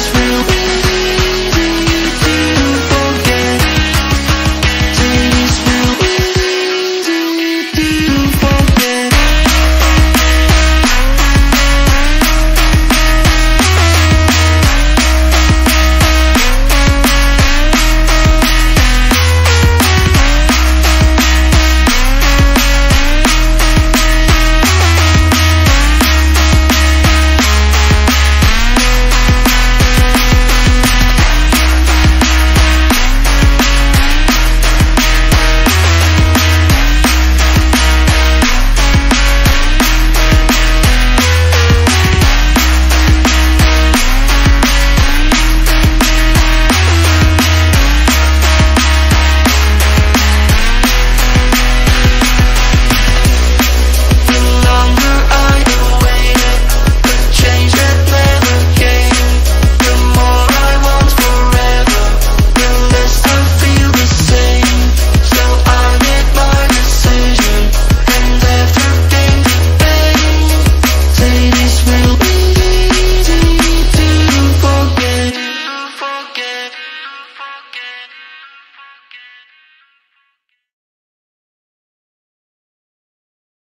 this room